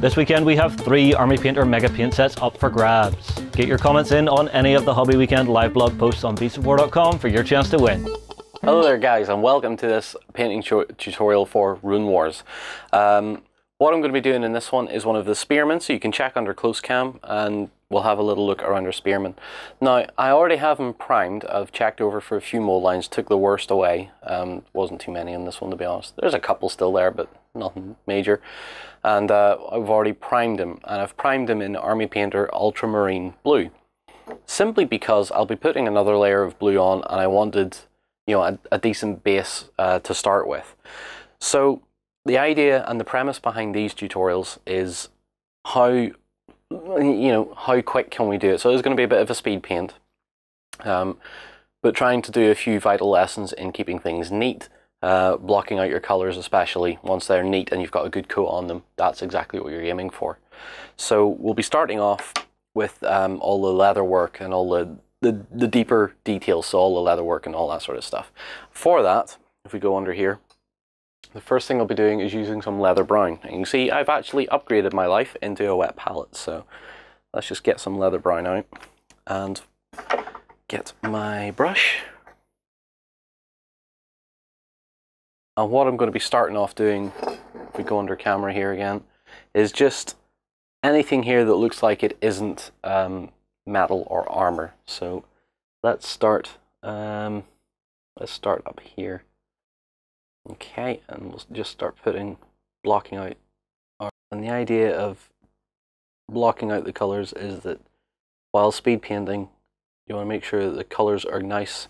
This weekend we have three Army Painter Mega Paint sets up for grabs. Get your comments in on any of the Hobby Weekend live blog posts on beastsofwar.com for your chance to win. Hello there guys and welcome to this painting tutorial for Runewars. Um, what I'm going to be doing in this one is one of the spearmen, so you can check under close cam and we'll have a little look around our spearmen. Now, I already have them primed. I've checked over for a few mold lines, took the worst away. Um, wasn't too many in this one to be honest. There's a couple still there, but nothing major. And uh, I've already primed them, and I've primed them in Army Painter Ultramarine Blue. Simply because I'll be putting another layer of blue on, and I wanted, you know, a, a decent base uh, to start with. So the idea and the premise behind these tutorials is how you know how quick can we do it? So it's going to be a bit of a speed paint um, but trying to do a few vital lessons in keeping things neat uh, blocking out your colors especially once they're neat and you've got a good coat on them that's exactly what you're aiming for. So we'll be starting off with um, all the leather work and all the, the the deeper details so all the leather work and all that sort of stuff. For that if we go under here the first thing I'll be doing is using some leather brown. And you can see I've actually upgraded my life into a wet palette. So let's just get some leather brown out and get my brush. And what I'm going to be starting off doing, if we go under camera here again, is just anything here that looks like it isn't um, metal or armor. So let's start, um, let's start up here. Okay, and we'll just start putting, blocking out. And the idea of blocking out the colors is that while speed painting, you want to make sure that the colors are nice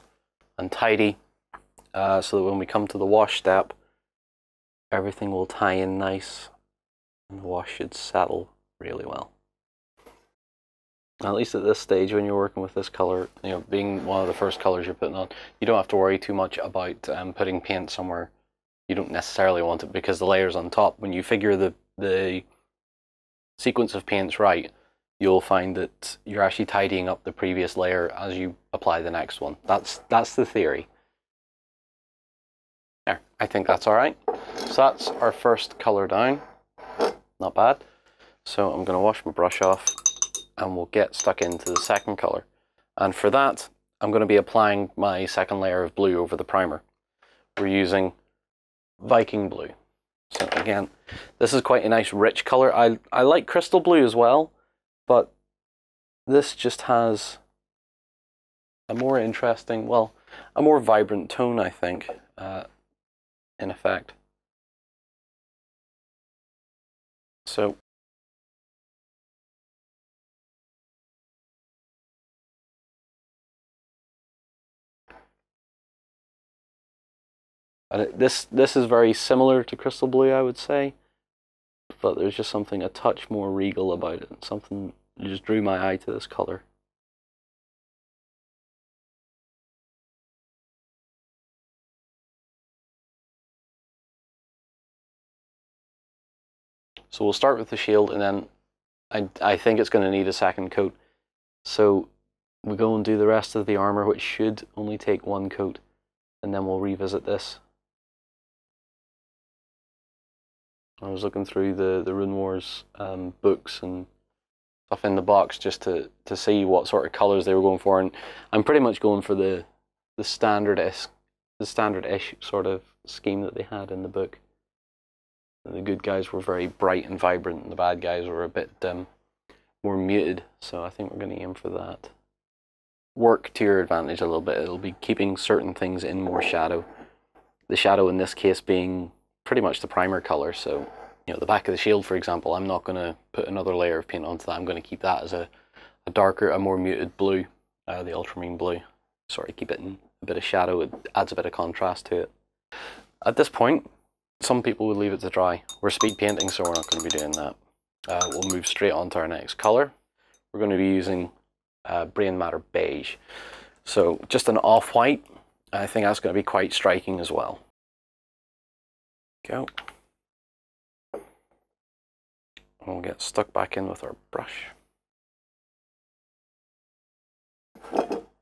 and tidy uh, so that when we come to the wash step, everything will tie in nice and the wash should settle really well. At least at this stage, when you're working with this color, you know, being one of the first colors you're putting on, you don't have to worry too much about um, putting paint somewhere you don't necessarily want it because the layers on top, when you figure the, the sequence of paints right, you'll find that you're actually tidying up the previous layer as you apply the next one. That's, that's the theory. There, I think that's all right. So that's our first color down. Not bad. So I'm going to wash my brush off and we'll get stuck into the second color. And for that, I'm going to be applying my second layer of blue over the primer. We're using Viking blue. So again, this is quite a nice rich color. I, I like crystal blue as well, but this just has a more interesting, well, a more vibrant tone, I think, uh, in effect. So And this, this is very similar to Crystal Blue, I would say. But there's just something a touch more regal about it. Something just drew my eye to this color. So we'll start with the shield and then I, I think it's going to need a second coat. So we go and do the rest of the armor, which should only take one coat, and then we'll revisit this. I was looking through the the Runewars um, books and stuff in the box just to to see what sort of colors they were going for, and I'm pretty much going for the the standard the standard ish sort of scheme that they had in the book. The good guys were very bright and vibrant, and the bad guys were a bit um, more muted. So I think we're going to aim for that. Work to your advantage a little bit. It'll be keeping certain things in more shadow. The shadow in this case being pretty much the primer color. So, you know, the back of the shield, for example, I'm not going to put another layer of paint onto that. I'm going to keep that as a, a darker, a more muted blue, uh, the ultramarine blue. Sort of keep it in a bit of shadow. It adds a bit of contrast to it. At this point, some people would leave it to dry. We're speed painting, so we're not going to be doing that. Uh, we'll move straight on to our next color. We're going to be using uh, Brain Matter Beige. So just an off-white. I think that's going to be quite striking as well go. We'll get stuck back in with our brush.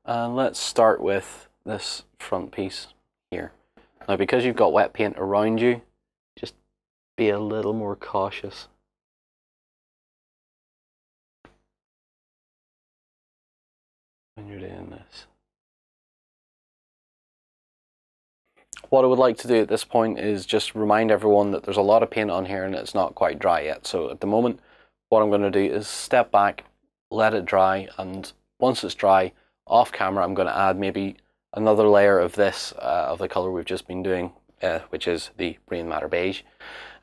And let's start with this front piece here. Now because you've got wet paint around you, just be a little more cautious. When you're doing this. What I would like to do at this point is just remind everyone that there's a lot of paint on here and it's not quite dry yet. So at the moment, what I'm going to do is step back, let it dry, and once it's dry, off camera, I'm going to add maybe another layer of this, uh, of the color we've just been doing, uh, which is the Brain Matter Beige.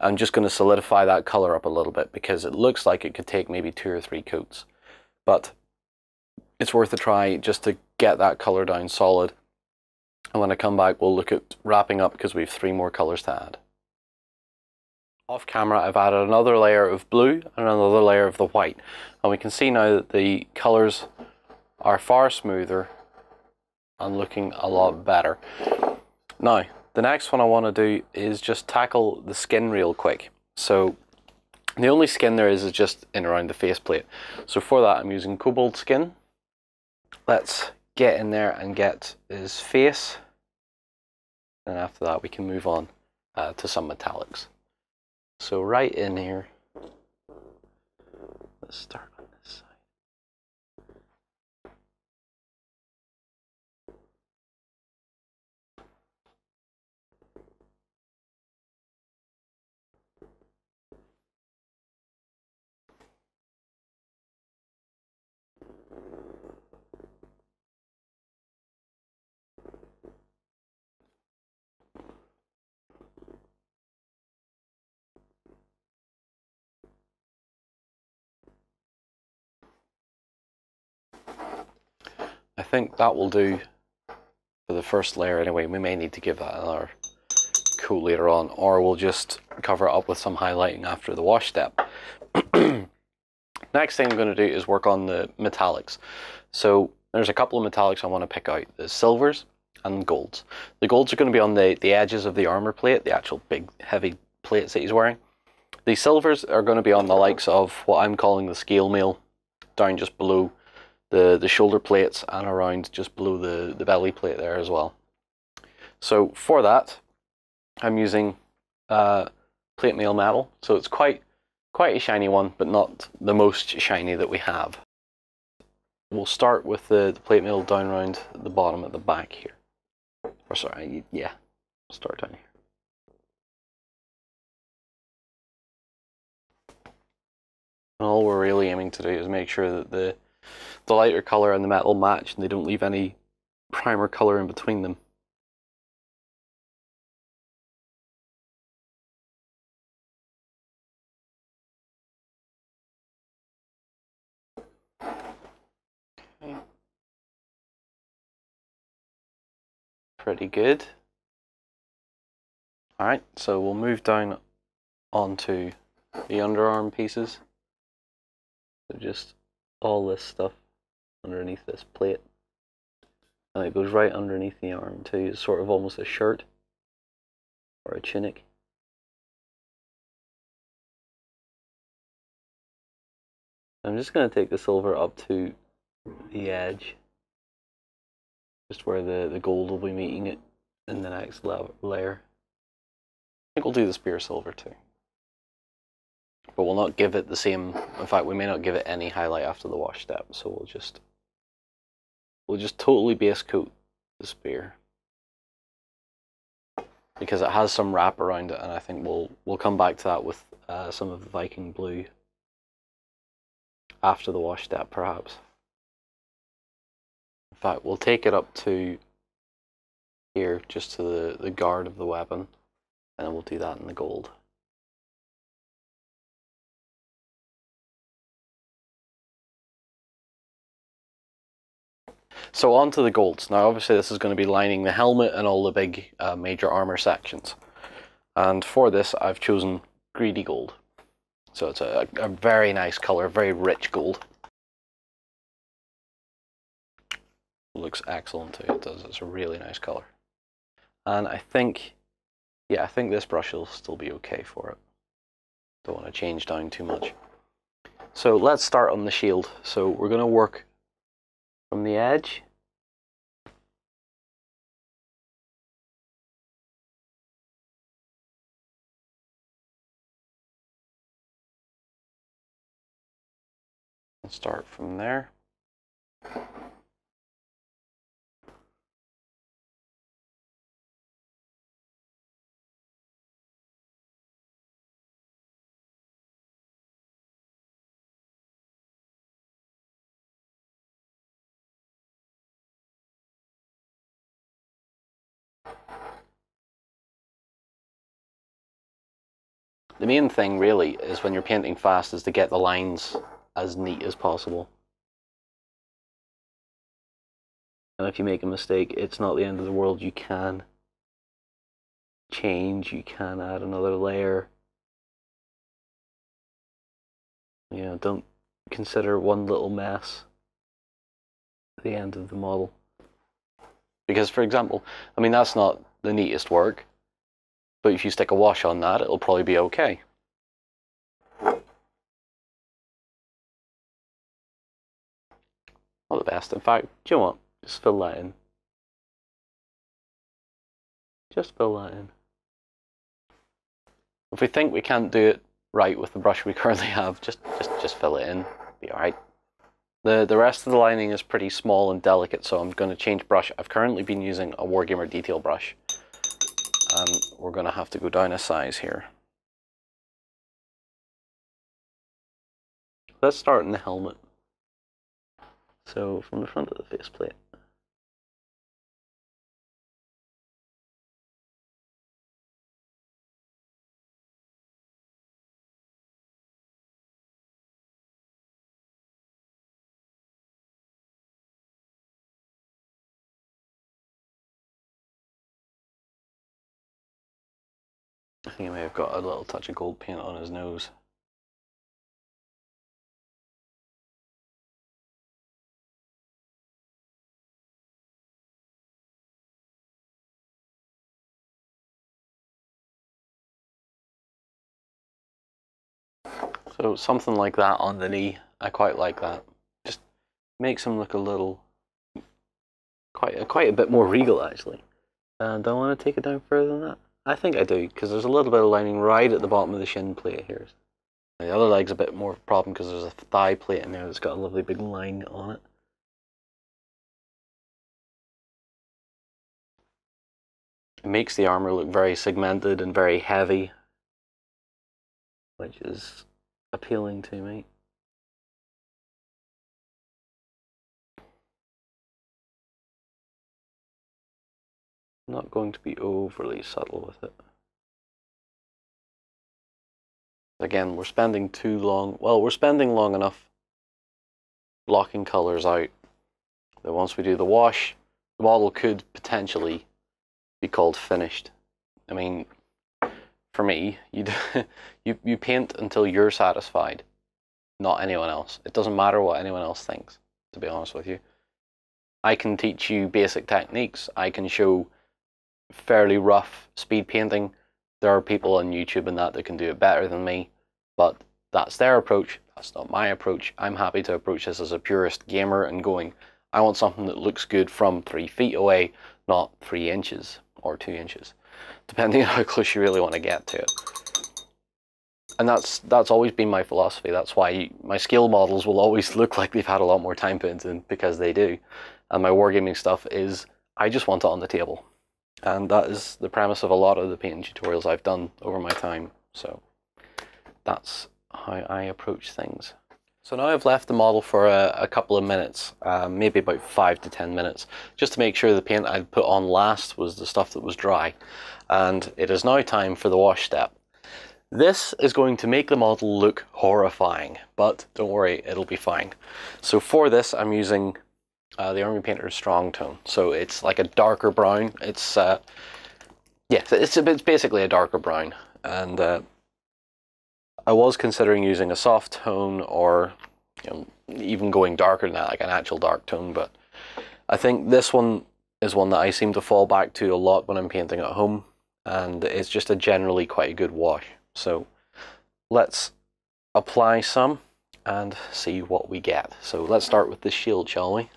I'm just going to solidify that color up a little bit because it looks like it could take maybe two or three coats. But it's worth a try just to get that color down solid. And when I come back, we'll look at wrapping up because we have three more colors to add. Off camera, I've added another layer of blue and another layer of the white. And we can see now that the colors are far smoother and looking a lot better. Now, the next one I want to do is just tackle the skin real quick. So the only skin there is is just in around the faceplate. So for that I'm using Kobold skin. Let's get in there and get his face. And after that we can move on uh, to some metallics. So right in here, let's start think that will do for the first layer anyway. We may need to give that another coat later on, or we'll just cover it up with some highlighting after the wash step. Next thing I'm going to do is work on the metallics. So there's a couple of metallics I want to pick out. The silvers and golds. The golds are going to be on the, the edges of the armor plate, the actual big heavy plates that he's wearing. The silvers are going to be on the likes of what I'm calling the scale mail, down just below the, the shoulder plates and around just below the, the belly plate there as well. So for that, I'm using uh, plate mail metal. So it's quite quite a shiny one, but not the most shiny that we have. We'll start with the, the plate mail down around the bottom at the back here. Or sorry, yeah, start down here. And all we're really aiming to do is make sure that the the lighter color and the metal match and they don't leave any primer color in between them. Okay. Pretty good. Alright, so we'll move down onto the underarm pieces. So just all this stuff underneath this plate. And it goes right underneath the arm too. It's sort of almost a shirt or a tunic. I'm just going to take the silver up to the edge, just where the, the gold will be meeting it in the next layer. I think we'll do the spear silver too but we'll not give it the same in fact we may not give it any highlight after the wash step so we'll just we'll just totally base coat this spear. Because it has some wrap around it and I think we'll we'll come back to that with uh, some of the Viking blue after the wash step perhaps. In fact we'll take it up to here just to the, the guard of the weapon and we'll do that in the gold So on to the golds. Now obviously this is going to be lining the helmet and all the big uh, major armor sections. And for this I've chosen greedy gold. So it's a, a very nice color, very rich gold. Looks excellent too, it does, it's a really nice color. And I think, yeah, I think this brush will still be okay for it. Don't want to change down too much. So let's start on the shield. So we're going to work from the edge. Start from there. The main thing really is when you're painting fast is to get the lines as neat as possible. And if you make a mistake, it's not the end of the world. You can change, you can add another layer. You know, don't consider one little mess the end of the model. Because, for example, I mean, that's not the neatest work, but if you stick a wash on that, it'll probably be okay. Not the best. In fact, do you know what? Just fill that in. Just fill that in. If we think we can't do it right with the brush we currently have, just just just fill it in. Be alright. The the rest of the lining is pretty small and delicate, so I'm going to change brush. I've currently been using a Wargamer detail brush and we're going to have to go down a size here. Let's start in the helmet. So from the front of the faceplate. I think he may have got a little touch of gold paint on his nose. So something like that on the knee, I quite like that. Just makes him look a little, quite quite a bit more regal actually. And I want to take it down further than that. I think I do, because there's a little bit of lining right at the bottom of the shin plate here. The other leg's a bit more of a problem because there's a thigh plate in there that's got a lovely big line on it. It makes the armour look very segmented and very heavy, which is appealing to me. Not going to be overly subtle with it. Again, we're spending too long, well, we're spending long enough blocking colors out that once we do the wash, the model could potentially be called finished. I mean, for me, you, you, you paint until you're satisfied, not anyone else. It doesn't matter what anyone else thinks, to be honest with you. I can teach you basic techniques. I can show fairly rough speed painting. There are people on YouTube and that that can do it better than me, but that's their approach. That's not my approach. I'm happy to approach this as a purist gamer and going, I want something that looks good from three feet away, not three inches or two inches, depending on how close you really want to get to it. And that's that's always been my philosophy. That's why my scale models will always look like they've had a lot more time put into them because they do. And my wargaming stuff is I just want it on the table. And that is the premise of a lot of the painting tutorials I've done over my time. So that's how I approach things. So now I've left the model for a, a couple of minutes, uh, maybe about five to ten minutes, just to make sure the paint I'd put on last was the stuff that was dry. And it is now time for the wash step. This is going to make the model look horrifying, but don't worry, it'll be fine. So for this, I'm using uh, the Army Painter Strong Tone. So it's like a darker brown. It's uh, yeah, it's a, it's basically a darker brown, and uh, I was considering using a soft tone or you know, even going darker than that, like an actual dark tone. But I think this one is one that I seem to fall back to a lot when I'm painting at home, and it's just a generally quite a good wash. So let's apply some and see what we get. So let's start with the shield, shall we?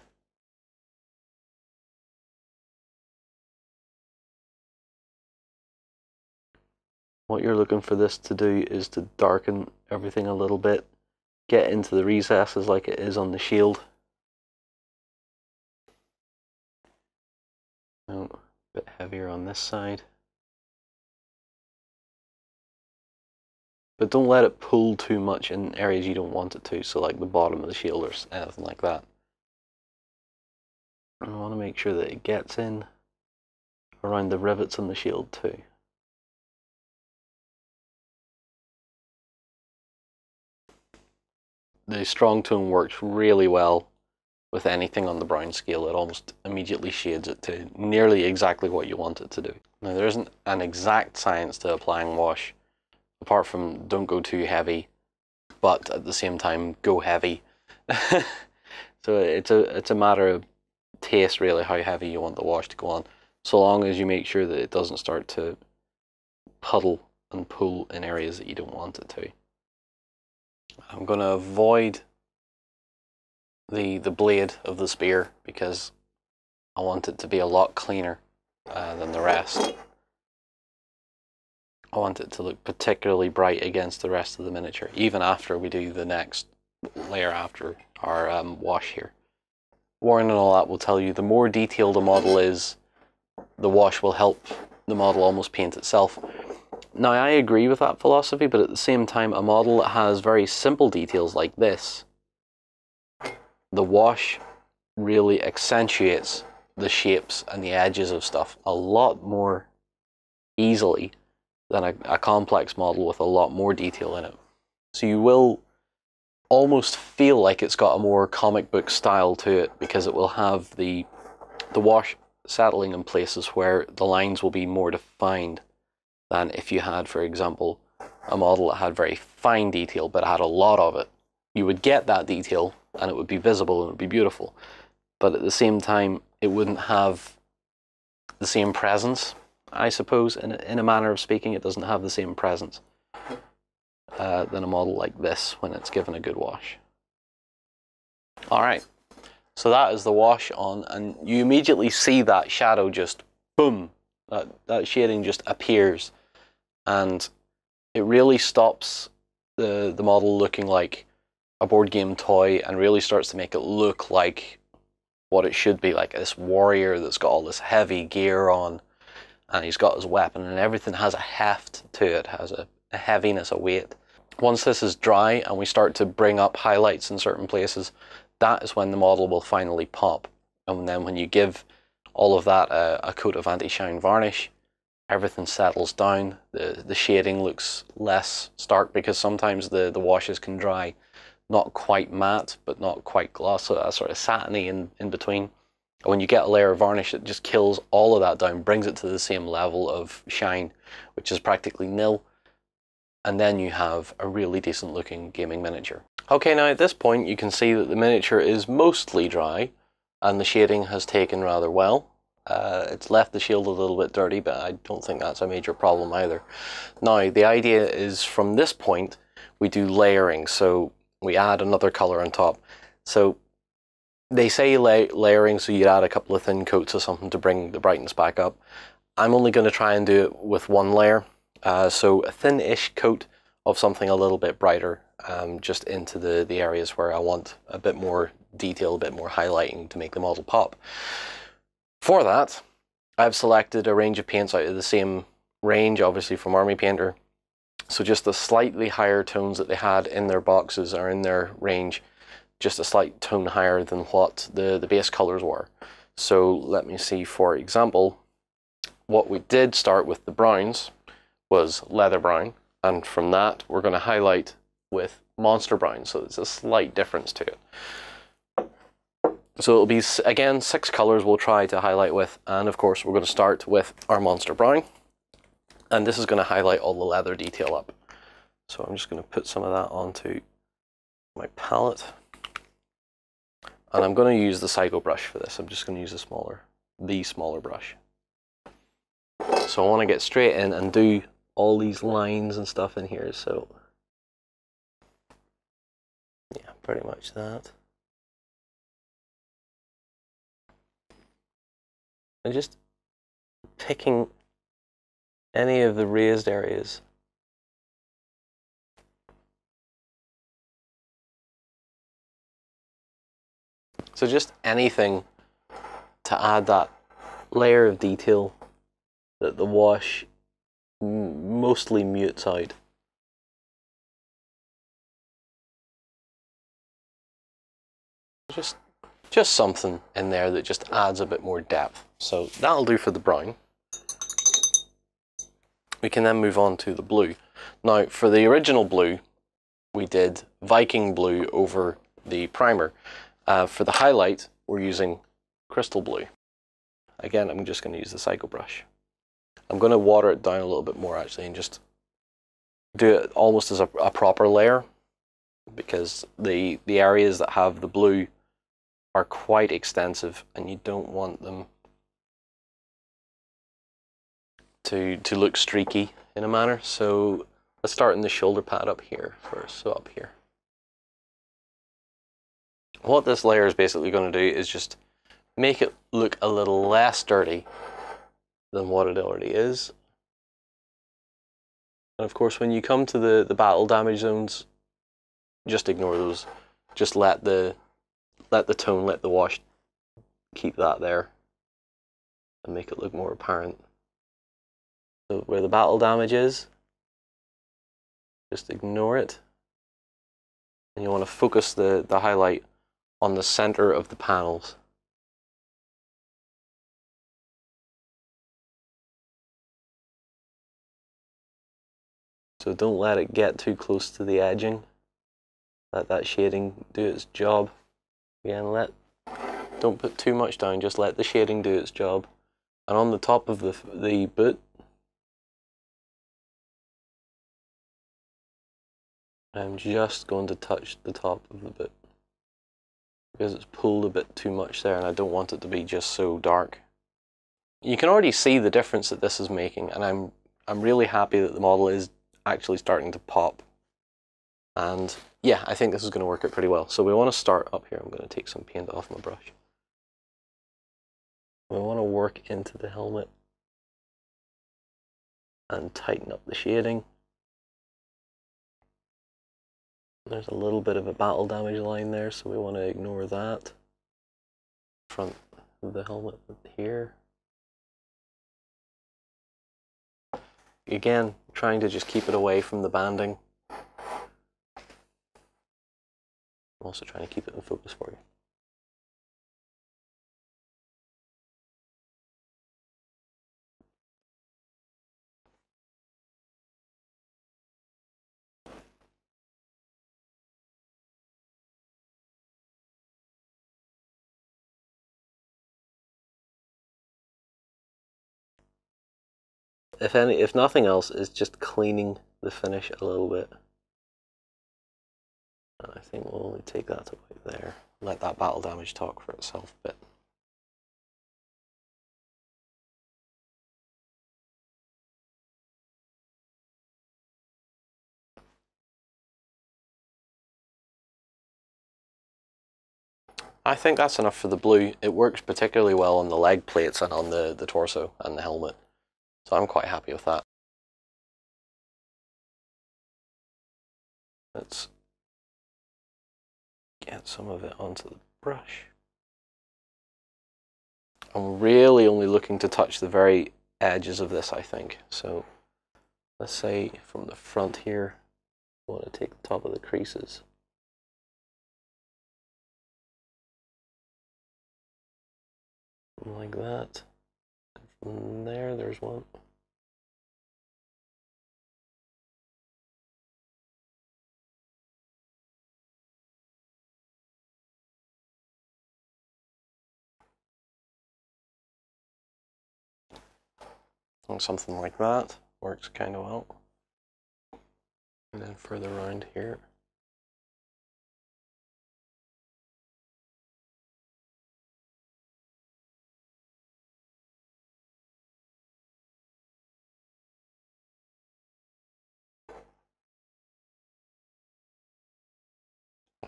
What you're looking for this to do is to darken everything a little bit get into the recesses like it is on the shield. Oh, a bit heavier on this side. But don't let it pull too much in areas you don't want it to, so like the bottom of the shield or anything like that. I want to make sure that it gets in around the rivets on the shield too. The strong tone works really well with anything on the brown scale. It almost immediately shades it to nearly exactly what you want it to do. Now there isn't an exact science to applying wash apart from don't go too heavy, but at the same time go heavy. so it's a it's a matter of taste really how heavy you want the wash to go on, so long as you make sure that it doesn't start to puddle and pull in areas that you don't want it to. I'm going to avoid the the blade of the spear because I want it to be a lot cleaner uh, than the rest. I want it to look particularly bright against the rest of the miniature, even after we do the next layer after our um, wash here. Warren and all that will tell you the more detailed a model is, the wash will help the model almost paint itself. Now I agree with that philosophy, but at the same time a model that has very simple details like this, the wash really accentuates the shapes and the edges of stuff a lot more easily than a, a complex model with a lot more detail in it. So you will almost feel like it's got a more comic book style to it because it will have the the wash settling in places where the lines will be more defined than if you had, for example, a model that had very fine detail but had a lot of it. You would get that detail and it would be visible and it would be beautiful. But at the same time, it wouldn't have the same presence I suppose, in a, in a manner of speaking, it doesn't have the same presence uh, than a model like this when it's given a good wash. All right, so that is the wash on, and you immediately see that shadow just boom, that, that shading just appears, and it really stops the, the model looking like a board game toy and really starts to make it look like what it should be like this warrior that's got all this heavy gear on and he's got his weapon and everything has a heft to it, has a, a heaviness, a weight. Once this is dry and we start to bring up highlights in certain places, that is when the model will finally pop. And then when you give all of that a, a coat of anti-shine varnish, everything settles down, the, the shading looks less stark because sometimes the, the washes can dry not quite matte, but not quite gloss, so a sort of satiny in, in between. When you get a layer of varnish, it just kills all of that down, brings it to the same level of shine, which is practically nil. And then you have a really decent looking gaming miniature. Okay, now at this point you can see that the miniature is mostly dry and the shading has taken rather well. Uh, it's left the shield a little bit dirty, but I don't think that's a major problem either. Now, the idea is from this point, we do layering. So we add another color on top. So they say la layering, so you'd add a couple of thin coats or something to bring the brightness back up. I'm only going to try and do it with one layer. Uh, so a thin-ish coat of something a little bit brighter um, just into the, the areas where I want a bit more detail, a bit more highlighting to make the model pop. For that, I've selected a range of paints out uh, of the same range, obviously from Army Painter. So just the slightly higher tones that they had in their boxes are in their range just a slight tone higher than what the, the base colors were. So let me see, for example, what we did start with the browns was leather brown, and from that we're going to highlight with monster brown, so there's a slight difference to it. So it'll be, again, six colors we'll try to highlight with, and of course we're going to start with our monster brown, and this is going to highlight all the leather detail up. So I'm just going to put some of that onto my palette. And I'm going to use the Psycho brush for this. I'm just going to use the smaller, the smaller brush. So I want to get straight in and do all these lines and stuff in here. So yeah, pretty much that. and just picking any of the raised areas. So just anything to add that layer of detail that the wash mostly mutes out. Just just something in there that just adds a bit more depth. So that'll do for the brown. We can then move on to the blue. Now, for the original blue, we did Viking blue over the primer. Uh, for the highlight, we're using crystal blue. Again, I'm just going to use the Psycho brush. I'm going to water it down a little bit more actually and just do it almost as a, a proper layer because the, the areas that have the blue are quite extensive and you don't want them to, to look streaky in a manner. So let's start in the shoulder pad up here first, so up here. What this layer is basically going to do is just make it look a little less dirty than what it already is. And of course, when you come to the, the battle damage zones, just ignore those. Just let the let the tone, let the wash keep that there and make it look more apparent. So where the battle damage is, just ignore it. And you want to focus the, the highlight on the center of the panels. So don't let it get too close to the edging. Let that shading do its job. Again, let don't put too much down, just let the shading do its job. And on the top of the, the boot, I'm just going to touch the top of the boot because it's pulled a bit too much there and I don't want it to be just so dark. You can already see the difference that this is making and I'm I'm really happy that the model is actually starting to pop. And yeah, I think this is going to work out pretty well. So we want to start up here. I'm going to take some paint off my brush. We want to work into the helmet and tighten up the shading. There's a little bit of a battle damage line there, so we want to ignore that. Front of the helmet here. Again, trying to just keep it away from the banding. I'm also trying to keep it in focus for you. if any, if nothing else, is just cleaning the finish a little bit. And I think we'll only take that right there. Let that battle damage talk for itself a bit. I think that's enough for the blue. It works particularly well on the leg plates and on the, the torso and the helmet. So I'm quite happy with that. Let's get some of it onto the brush. I'm really only looking to touch the very edges of this, I think. So let's say from the front here, I want to take the top of the creases. Like that. And from there, there's one. And something like that works kind of well. And then further around here.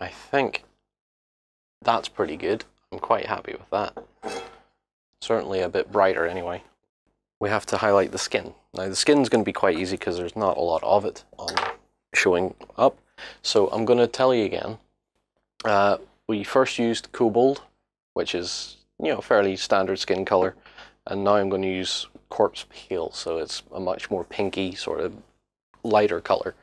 I think that's pretty good. I'm quite happy with that. Certainly a bit brighter anyway. We have to highlight the skin. Now the skin's going to be quite easy because there's not a lot of it showing up. So I'm going to tell you again. Uh, we first used Kobold which is you know fairly standard skin color, and now I'm going to use corpse pale, so it's a much more pinky sort of lighter color.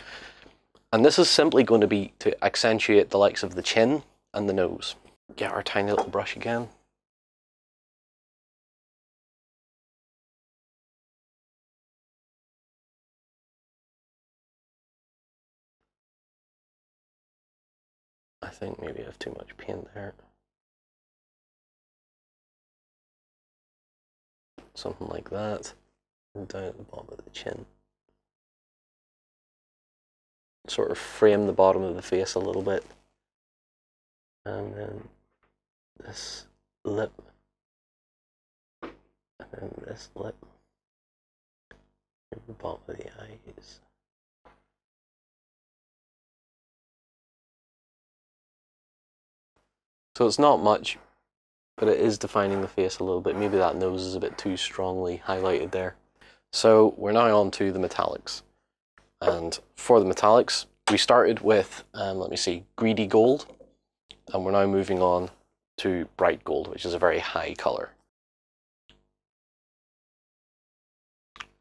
And this is simply going to be to accentuate the likes of the chin and the nose. Get our tiny little brush again. Think maybe I have too much paint there. Something like that. And down at the bottom of the chin. Sort of frame the bottom of the face a little bit. And then this lip. And then this lip. And the bottom of the eyes. So it's not much, but it is defining the face a little bit. Maybe that nose is a bit too strongly highlighted there. So we're now on to the metallics. And for the metallics, we started with, um, let me see, greedy gold. And we're now moving on to bright gold, which is a very high color.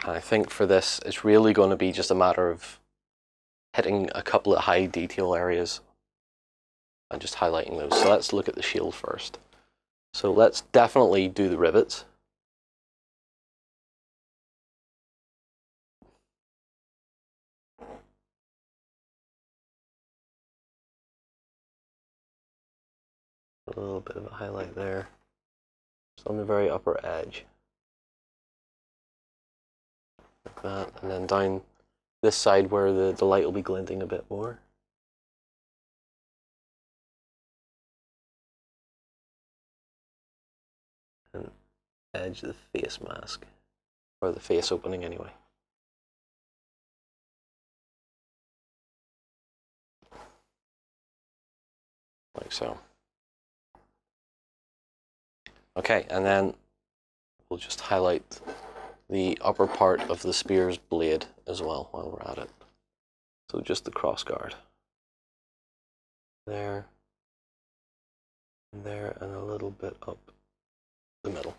And I think for this, it's really going to be just a matter of hitting a couple of high detail areas and just highlighting those. So let's look at the shield first. So let's definitely do the rivets. A little bit of a highlight there. Just on the very upper edge. Like that. And then down this side where the, the light will be glinting a bit more. Edge of the face mask, or the face opening anyway. Like so. Okay, and then we'll just highlight the upper part of the spear's blade as well while we're at it. So just the cross guard. There, and there, and a little bit up the middle.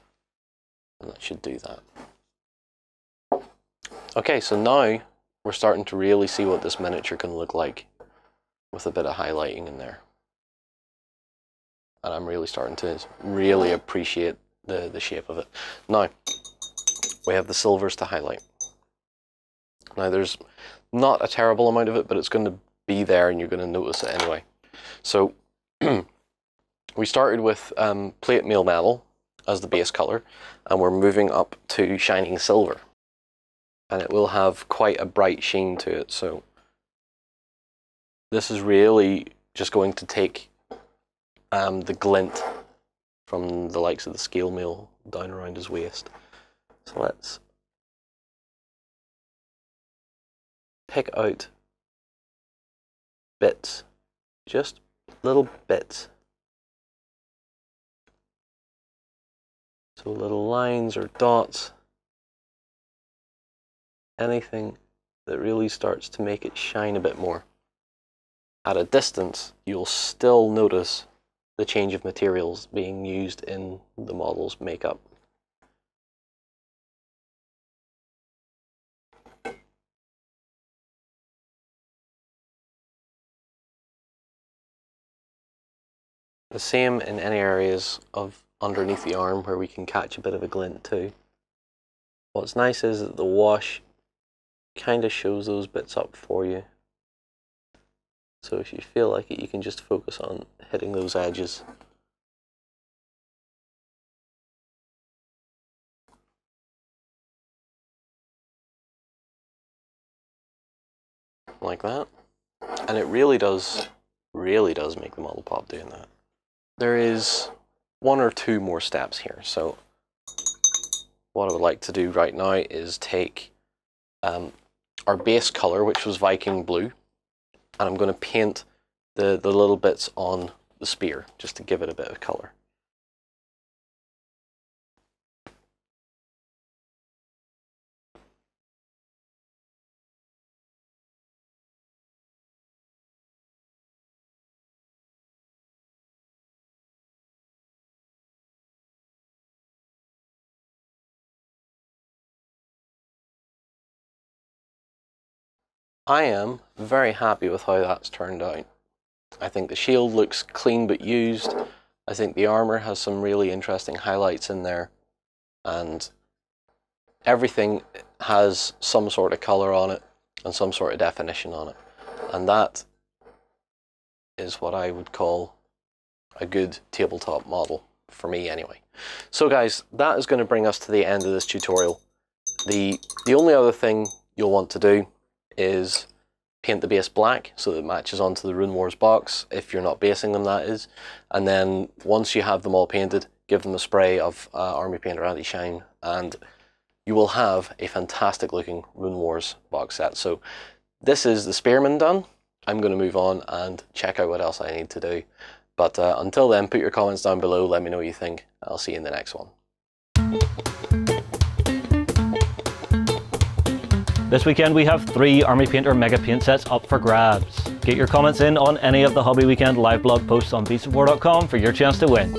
And that should do that. Okay, so now we're starting to really see what this miniature can look like with a bit of highlighting in there. And I'm really starting to really appreciate the, the shape of it. Now, we have the silvers to highlight. Now there's not a terrible amount of it, but it's going to be there and you're going to notice it anyway. So we started with um, plate mail metal, as the base color and we're moving up to shining silver. And it will have quite a bright sheen to it so this is really just going to take um, the glint from the likes of the scale mail down around his waist. So let's pick out bits just little bits So little lines or dots, anything that really starts to make it shine a bit more. At a distance, you'll still notice the change of materials being used in the model's makeup. The same in any areas of underneath the arm where we can catch a bit of a glint too. What's nice is that the wash kind of shows those bits up for you. So if you feel like it, you can just focus on hitting those edges. Like that. And it really does, really does make the model pop doing that. There is one or two more steps here. So what I would like to do right now is take um, our base color, which was Viking blue, and I'm going to paint the, the little bits on the spear just to give it a bit of color. I am very happy with how that's turned out. I think the shield looks clean but used. I think the armor has some really interesting highlights in there. And everything has some sort of color on it and some sort of definition on it. And that is what I would call a good tabletop model, for me anyway. So guys, that is going to bring us to the end of this tutorial. The, the only other thing you'll want to do is paint the base black so that it matches onto the Runewars box, if you're not basing them that is. And then once you have them all painted, give them a spray of uh, Army Painter Anti-Shine and you will have a fantastic looking Runewars box set. So this is the Spearman done. I'm going to move on and check out what else I need to do. But uh, until then, put your comments down below, let me know what you think. I'll see you in the next one. This weekend we have three Army Painter Mega Paint sets up for grabs. Get your comments in on any of the Hobby Weekend live blog posts on beastsofwar.com for your chance to win.